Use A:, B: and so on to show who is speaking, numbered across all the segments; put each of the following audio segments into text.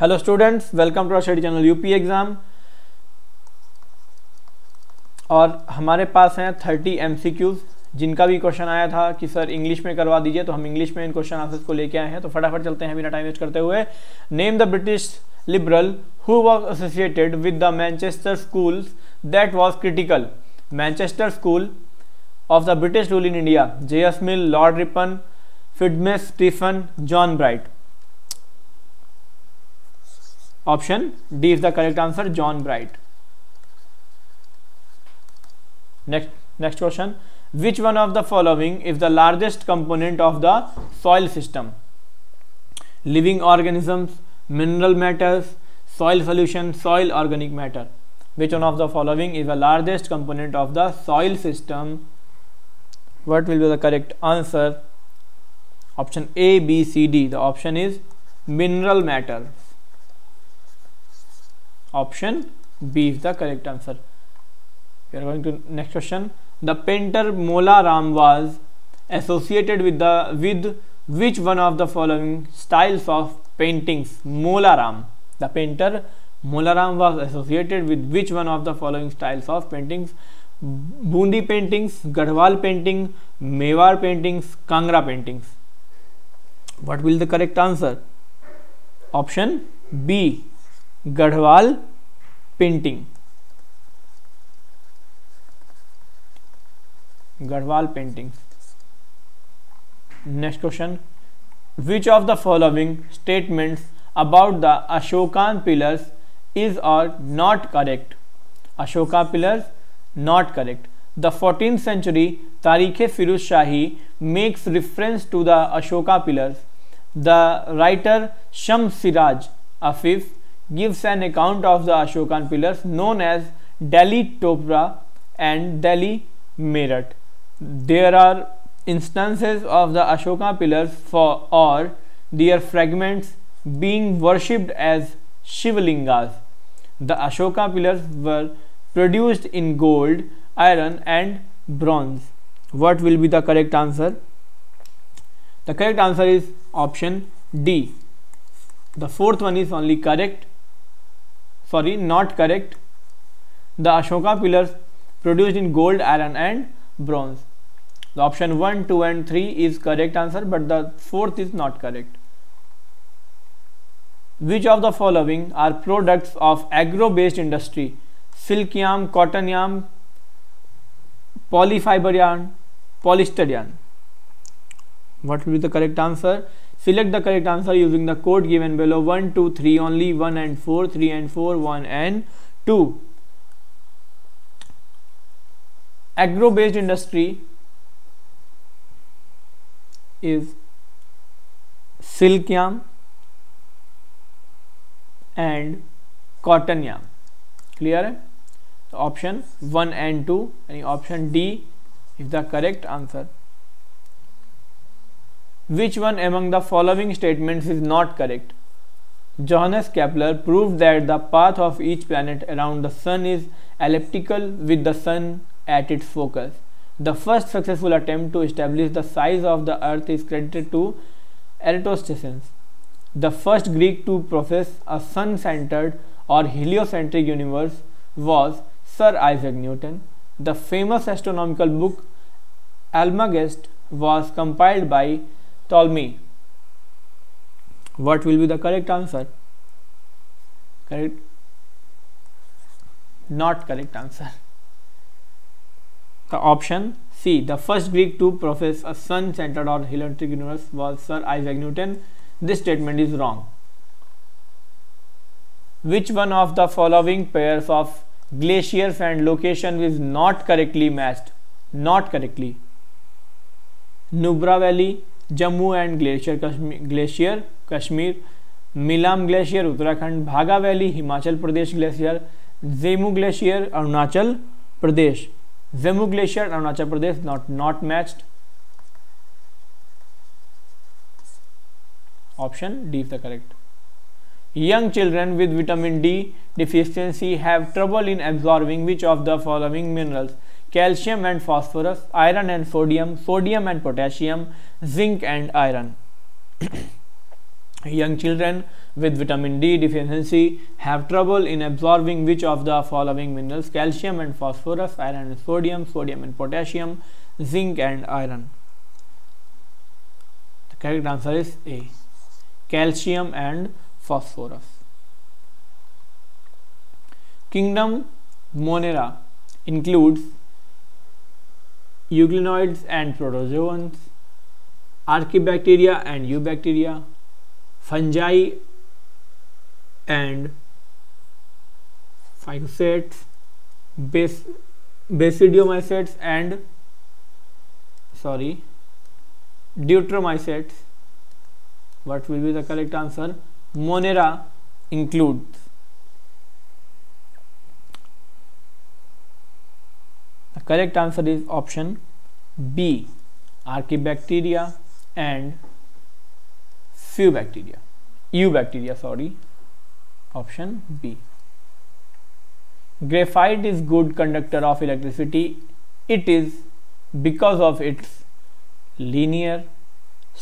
A: Hello students welcome to our shady channel UP exam और हमारे पास हैं 30 एम जिनका भी क्वेश्चन आया था कि सर इंग्लिश में करवा दीजिए तो हम इंग्लिश में इन क्वेश्चन आंसर्स को लेके आए हैं तो फटाफट चलते हैं बिना टाइम वेस्ट करते हुए name the British liberal who was associated with the Manchester school that was critical Manchester school of the British rule in India J S Mill Lord Ripon फिडमेस Stephen John Bright Option D is the correct answer, John Bright. Next, next question. Which one of the following is the largest component of the soil system? Living organisms, mineral matters, soil solution, soil organic matter. Which one of the following is the largest component of the soil system? What will be the correct answer? Option A, B, C, D. The option is mineral matter. Option B is the correct answer. We are going to next question. The painter Mola Ram was associated with the with which one of the following styles of paintings? Mola Ram. The painter Mola Ram was associated with which one of the following styles of paintings? Bundi paintings, Garhwal painting, Mewar paintings, Kangra paintings. What will the correct answer? Option B. Garhwal painting Garhwal painting next question which of the following statements about the Ashokan pillars is or not correct Ashoka pillars not correct the fourteen century Tarikh Firoz Shahi makes reference to the Ashoka pillars the writer Shams Siraj Afif gives an account of the Ashokan pillars known as Delhi Topra and Delhi Meerut. There are instances of the Ashoka pillars for or their fragments being worshipped as Shivlingas. The Ashoka pillars were produced in gold, iron and bronze. What will be the correct answer? The correct answer is option D. The fourth one is only correct sorry not correct the ashoka pillars produced in gold iron and bronze the option 1 2 and 3 is correct answer but the fourth is not correct which of the following are products of agro based industry silk yarn cotton yarn polyfiber yarn polyester yarn what will be the correct answer select the correct answer using the code given below one two three only one and four three and four one and two agro based industry is silk yarn and cotton yarn clear है option one and two यानी option D is the correct answer Which one among the following statements is not correct? Johannes Kepler proved that the path of each planet around the sun is elliptical with the sun at its focus. The first successful attempt to establish the size of the earth is credited to Eratosthenes, the first Greek to profess a sun-centered or heliocentric universe was Sir Isaac Newton. The famous astronomical book Almagest was compiled by Tell me, What will be the correct answer? Correct? Not correct answer. The option C. The first Greek to profess a sun centered or heliocentric universe was Sir Isaac Newton. This statement is wrong. Which one of the following pairs of glaciers and location is not correctly matched? Not correctly. Nubra Valley, Jammu and glacier Kashmir glacier Kashmir Milam glacier Uttarakhand Bhaga valley Himachal Pradesh glacier Zemu glacier Arunachal Pradesh Zemu glacier Arunachal Pradesh not not matched option D the correct young children with vitamin D deficiency have trouble in absorbing which of the following minerals calcium and phosphorus, iron and sodium, sodium and potassium, zinc and iron. Young children with vitamin D deficiency have trouble in absorbing which of the following minerals calcium and phosphorus, iron and sodium, sodium and potassium, zinc and iron. The correct answer is A calcium and phosphorus. Kingdom Monera includes euglenoids and protozoans, archibacteria and eubacteria, fungi and phycocytes, bas basidiomycetes and sorry deuteromycetes what will be the correct answer monera includes Correct answer is option B Archibacteria and few bacteria U bacteria sorry option B graphite is good conductor of electricity it is because of its linear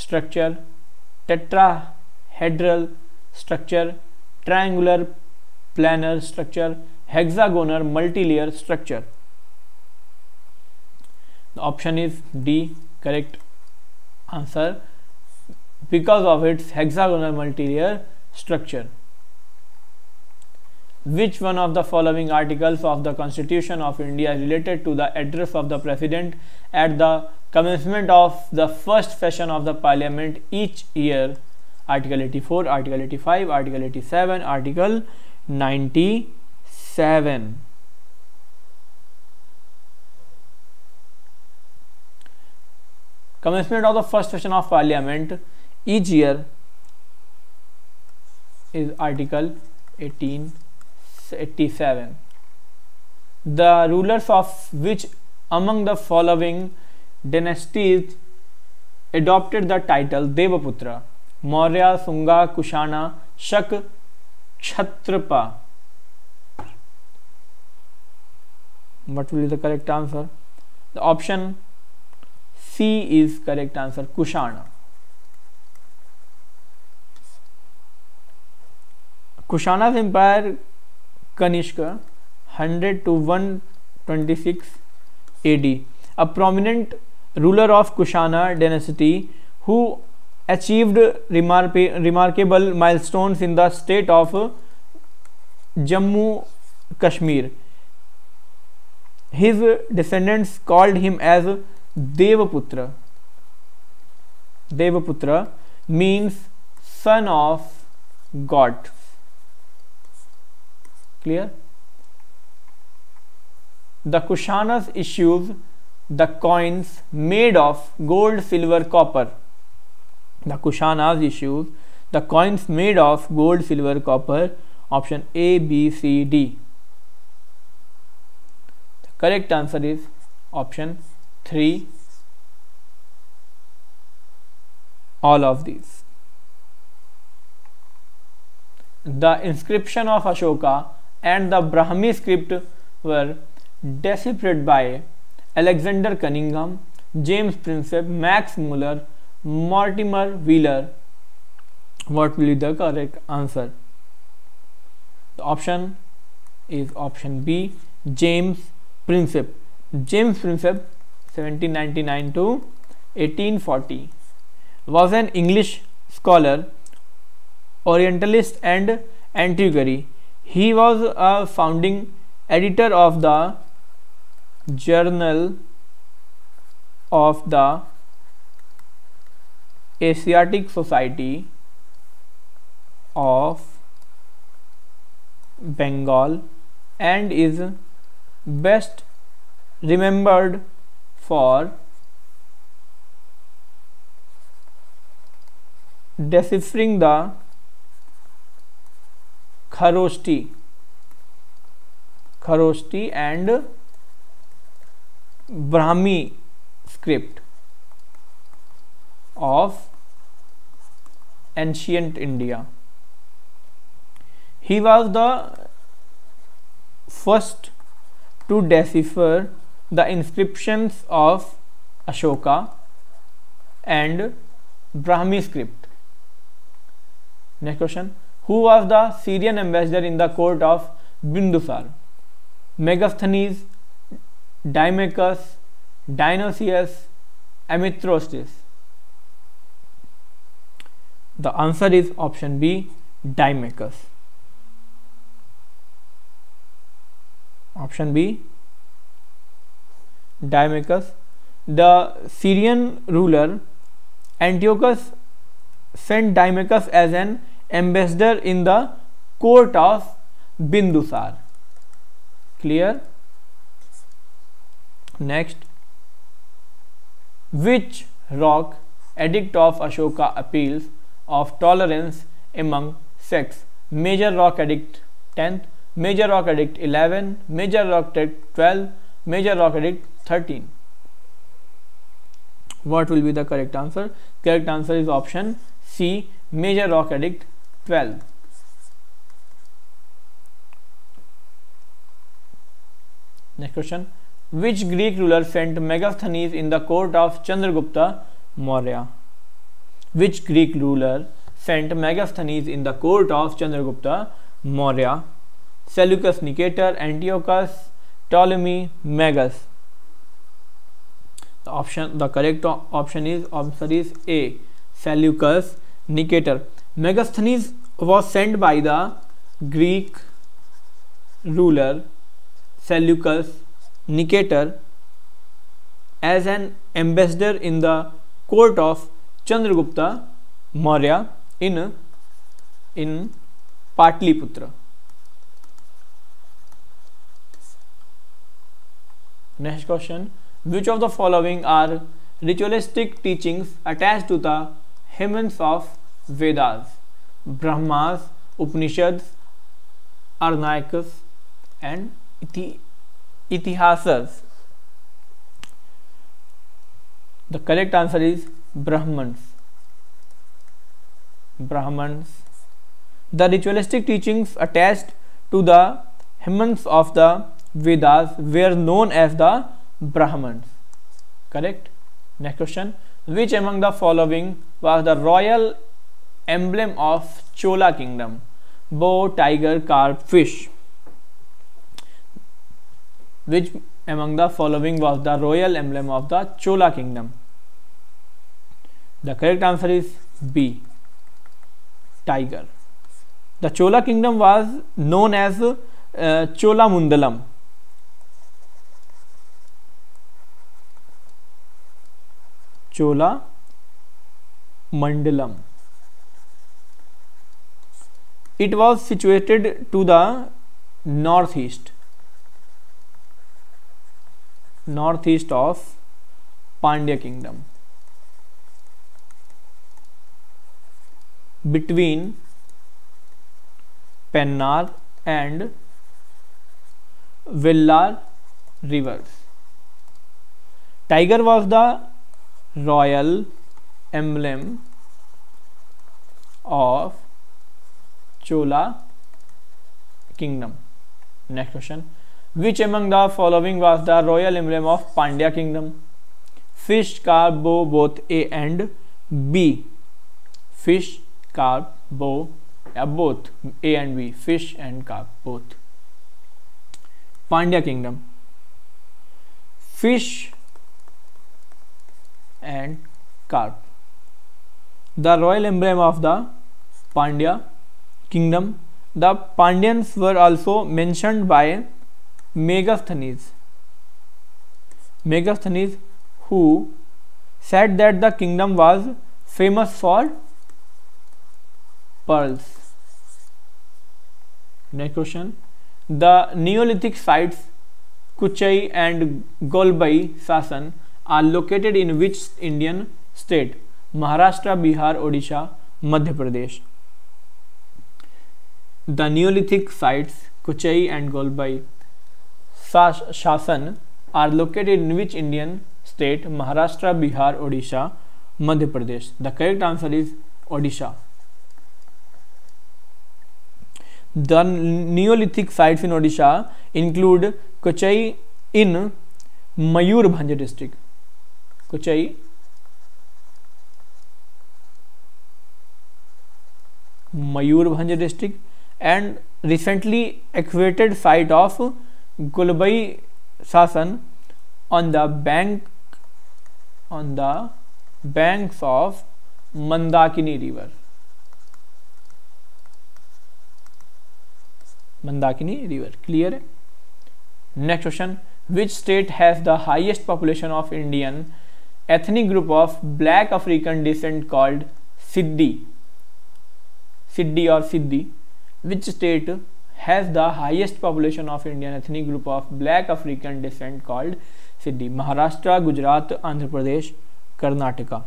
A: structure tetrahedral structure triangular planar structure hexagonal multilayer structure the option is D correct answer because of its hexagonal multilayer structure which one of the following articles of the constitution of india related to the address of the president at the commencement of the first session of the parliament each year article 84 article 85 article 87 article 97 commencement of the first session of parliament each year is article 1887 the rulers of which among the following dynasties adopted the title devaputra maurya sunga kushana shak kshatrapa what will be the correct answer the option C is correct answer, Kushana. Kushana's empire, Kanishka, 100 to 126 AD. A prominent ruler of Kushana dynasty who achieved remarkable milestones in the state of Jammu Kashmir. His descendants called him as Devaputra Devaputra means son of god clear the Kushanas issues the coins made of gold silver copper the Kushanas issues the coins made of gold silver copper option A B C D correct answer is option three all of these the inscription of Ashoka and the Brahmi script were deciphered by Alexander Cunningham, James Princep, Max Muller, Mortimer Wheeler. What will be the correct answer? The option is option B, James Princep. James Princep 1799 to 1840 was an English scholar, orientalist and antiquary. He was a founding editor of the Journal of the Asiatic Society of Bengal and is best remembered for deciphering the Kharoshti, Kharoshti and Brahmi script of ancient India. He was the first to decipher the inscriptions of Ashoka and Brahmi script. Next question Who was the Syrian ambassador in the court of Bindusar? Megasthenes, Dimachus, Dionysius, Amythrostes. The answer is option B Dimachus. Option B Dimachus. The Syrian ruler Antiochus sent Dimachus as an ambassador in the court of Bindusar. Clear? Next, which rock edict of Ashoka appeals of tolerance among sects? Major rock edict 10th, major rock edict 11, major rock edict 12, Major rock Edict 13. What will be the correct answer? Correct answer is option C, major rock addict 12. Next question. Which Greek ruler sent Megasthenes in the court of Chandragupta Maurya? Which Greek ruler sent Megasthenes in the court of Chandragupta Maurya? Seleucus Nicator, Antiochus Ptolemy Magus. The correct answer is A, Seleucus Nicator. Megasthenes was sent by the Greek ruler Seleucus Nicator as an ambassador in the court of Chandragupta Maurya in Patliputra. Next question, which of the following are ritualistic teachings attached to the hymns of Vedas? Brahmas, Upanishads, Arnaikas and Itihasas. The correct answer is Brahmans. The ritualistic teachings attached to the hymns of the Vedas were known as the Brahmans. Correct? Next question. Which among the following was the royal emblem of Chola kingdom? Bow, tiger, carp, fish. Which among the following was the royal emblem of the Chola kingdom? The correct answer is B. Tiger. The Chola kingdom was known as uh, Chola Mundalam. Chola Mandalam it was situated to the north east north east of Pandya kingdom between Pennar and Vellar rivers tiger was the royal emblem of Chola kingdom. Next question. Which among the following was the royal emblem of Pandya kingdom? Fish, carp, bow, both A and B. Fish, carp, bow, uh, both A and B. Fish and carp, both. Pandya kingdom. Fish and carp. The royal emblem of the Pandya kingdom. The Pandyans were also mentioned by Megasthenes. Megasthenes who said that the kingdom was famous for pearls. Next question. The Neolithic sites Kuchai and Golbai Sasan are located in which Indian state? Maharashtra, Bihar, Odisha, Madhya Pradesh. The Neolithic sites Kuchai and Golbai Shasan are located in which Indian state? Maharashtra, Bihar, Odisha, Madhya Pradesh. The correct answer is Odisha. The Neolithic sites in Odisha include Kuchai in Mayurbhanj district. कुछ Mayurbhanj district and recently excavated site of Golbai Sasan on the bank on the bank of Mandakini river Mandakini river clear है next question which state has the highest population of Indian ethnic group of black African descent called Siddi Siddi और Siddi which state has the highest population of Indian ethnic group of black African descent called Siddi Maharashtra Gujarat Andhra Pradesh Karnataka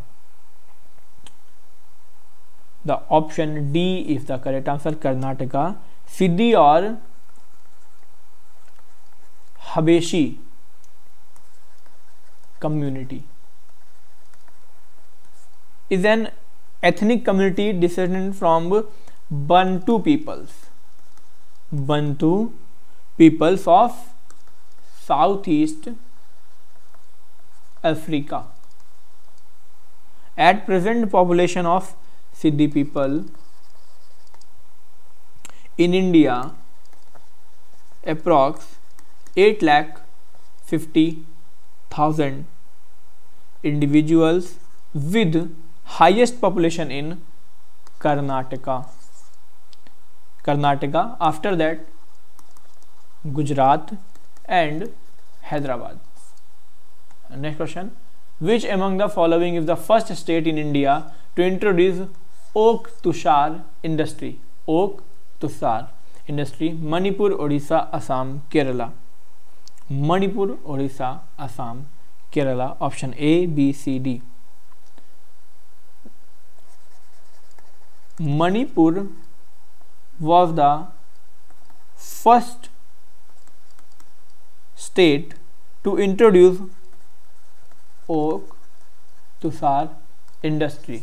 A: the option D is the correct answer Karnataka Siddi और Habshi community is an ethnic community descended from Bantu peoples. Bantu peoples of Southeast Africa. At present population of Siddhi people in India approx 8 lakh 50 thousand individuals with highest population in Karnataka, after that Gujarat and Hyderabad. Next question, which among the following is the first state in India to introduce oak tushar industry? Manipur, Odisha, Assam, Kerala. Manipur, Odisha, Assam, Kerala. Option A, B, C, D. Manipur was the first state to introduce oak tussar industry.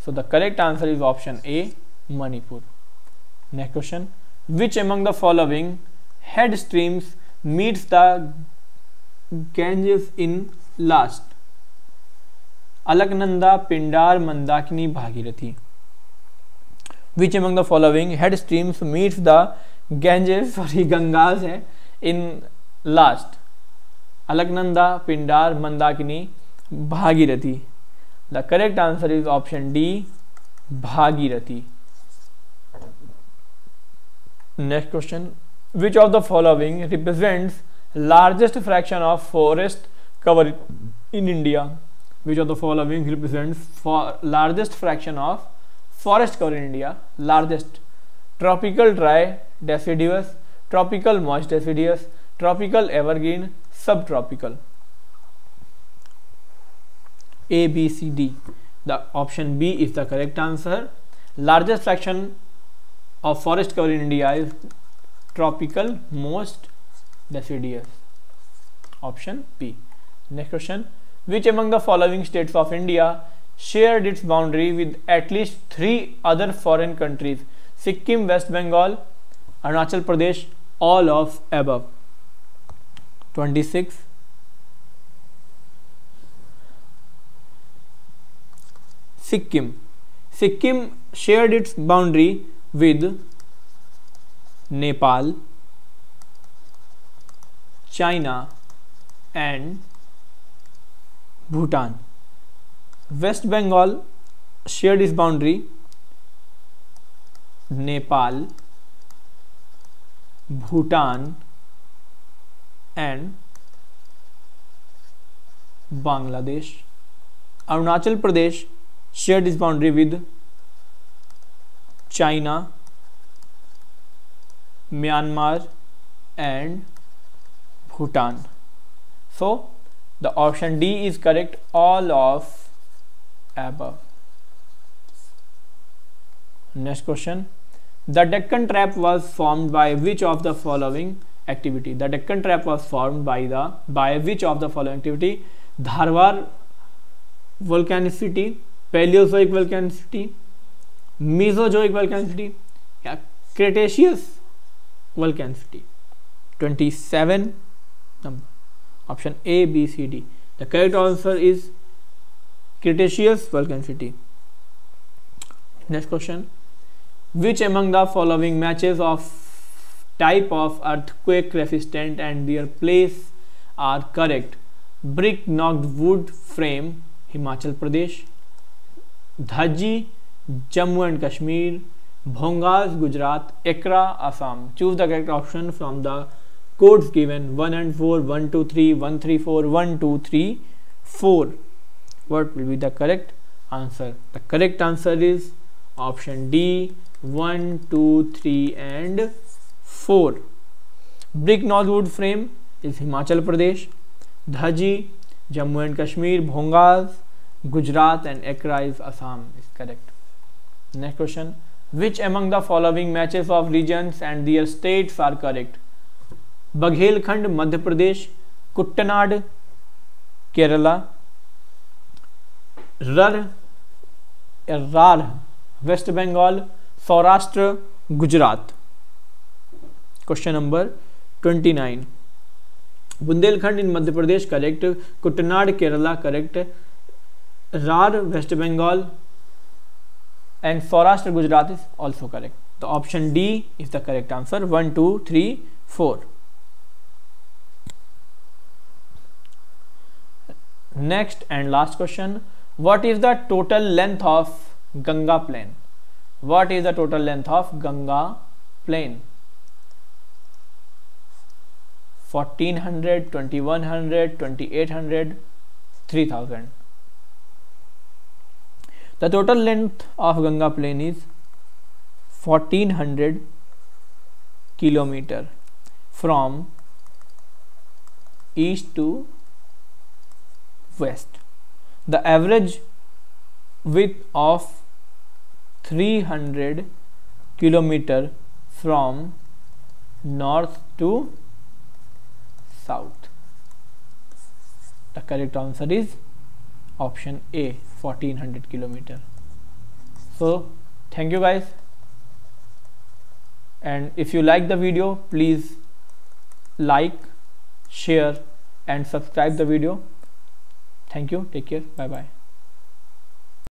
A: So the correct answer is option A, Manipur. Next question, which among the following head streams meets the Ganges in last? Alaknanda, Pindar, Mandakini, Bhagirathi. Which among the following head streams meets the Ganges, sorry Gangas hai, in last? Alaknanda, Pindar, Mandakini, Bhagirathi. The correct answer is option D, Bhagirathi. Next question. Which of the following represents largest fraction of forest cover in India? Which of the following represents for largest fraction of forest cover in India, largest tropical dry deciduous, tropical moist deciduous, tropical evergreen, subtropical. A, B, C, D. The option B is the correct answer. Largest fraction of forest cover in India is tropical most deciduous. Option P. Next question. Which among the following states of India shared its boundary with at least three other foreign countries Sikkim, West Bengal, Arunachal Pradesh, all of above. 26. Sikkim. Sikkim shared its boundary with Nepal, China, and Bhutan. West Bengal shared its boundary, Nepal, Bhutan and Bangladesh. Arunachal Pradesh shared its boundary with China, Myanmar and Bhutan. So the option D is correct. All of above next question the deccan trap was formed by which of the following activity the deccan trap was formed by the by which of the following activity dharwar volcanicity paleozoic volcanicity mesozoic volcanicity ya cretaceous volcanicity 27 number option a b c d the correct answer is cretaceous city next question which among the following matches of type of earth earthquake resistant and their place are correct brick nogged wood frame Himachal Pradesh Dhajji Jammu and Kashmir Bhongas Gujarat Ekra Assam choose the correct option from the codes given one and four one two three one three four one two three four what will be the correct answer the correct answer is option d 1 2 3 and 4 brick north wood frame is himachal pradesh dhaji jammu and kashmir bhongas gujarat and ekra is assam is correct next question which among the following matches of regions and their states are correct Baghelkhand madhya pradesh kuttanad kerala रर Rarh West Bengal Saurashtra Gujarat question number twenty nine Bundelkhand in Madhya Pradesh correct Kuttanad Kerala correct Rarh West Bengal and Saurashtra Gujarat is also correct तो option D is the correct answer one two three four next and last question what is the total length of Ganga plain what is the total length of Ganga plain 1400 2100 2800 3000 the total length of Ganga plain is 1400 kilometer from east to west the average width of 300 kilometer from north to south the correct answer is option a 1400 kilometer so thank you guys and if you like the video please like share and subscribe the video thank you take care bye bye